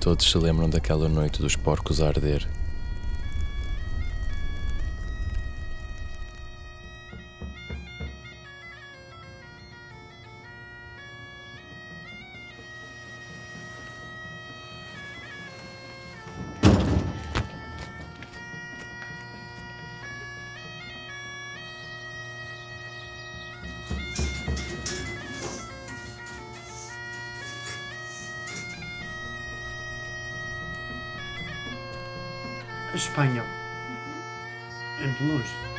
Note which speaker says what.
Speaker 1: Todos se lembram daquela noite dos porcos a arder.
Speaker 2: A Espanha. É muito longe.